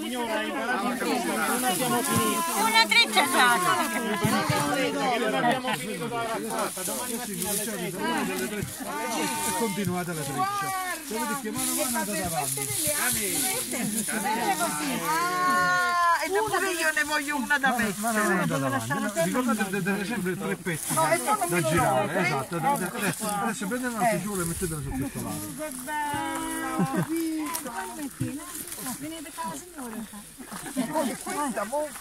Signora, Una dritta esatto. non abbiamo finito la raccolta, domani mattina alle 6. e continuate la treccia. Dopodiché mano a mano andate avanti. E pure io ne voglio una da me. Mano a mano andate avanti. Ricordate di tenere sempre tre pezzi da, da girare. Esatto. Adesso, adesso prendete una figura e mettetela sul tetto lato.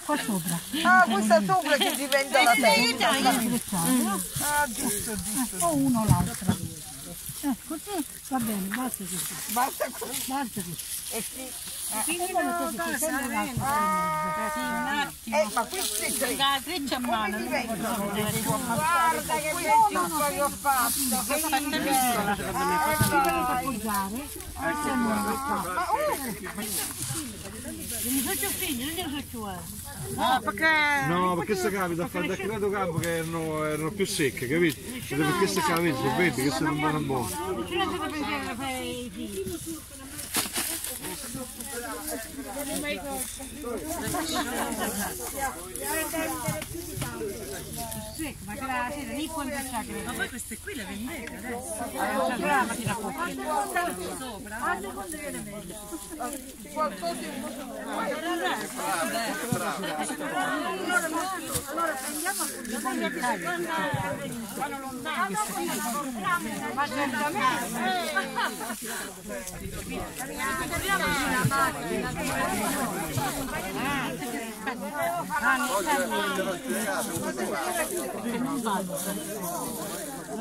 Qua sopra. Ah, questa sopra che diventa la testa. Ah, giusto, giusto. o uno o l'altro. Eh, così va bene, basta così. Basta così. Basta così. Eh sì. E poi mettete qui sempre l'altro per Eh, ma questi tre. La dritta a mano. Guarda che bel ciuffo che ho fatto. Che piccola. Mezzo. appoggiare. Non so più figli, non so più. No, perché... No, perché se capita a fare da credo campo che erano, erano più secche, capito? Ed è perché se capita, vedi che se non vanno buone. Non ci lasciate pensare per i figli. Sì, ma che sera lì può andare Ma poi queste qui le vendete adesso? Allora, la mattina sopra. A seconda che le vende. Allora prendiamo appuntamento vanno lontani. Ma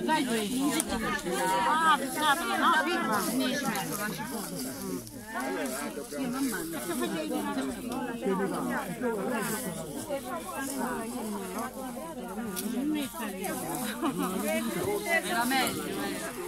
Dai due. Ah, pensate, no, prima. Era meglio.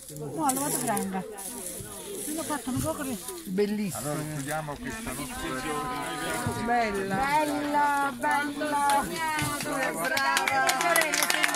lo vado grande. L'ho fatto un po' così. Bellissima. Allora chiudiamo questa nostra Bella. Bella, bella. Brava.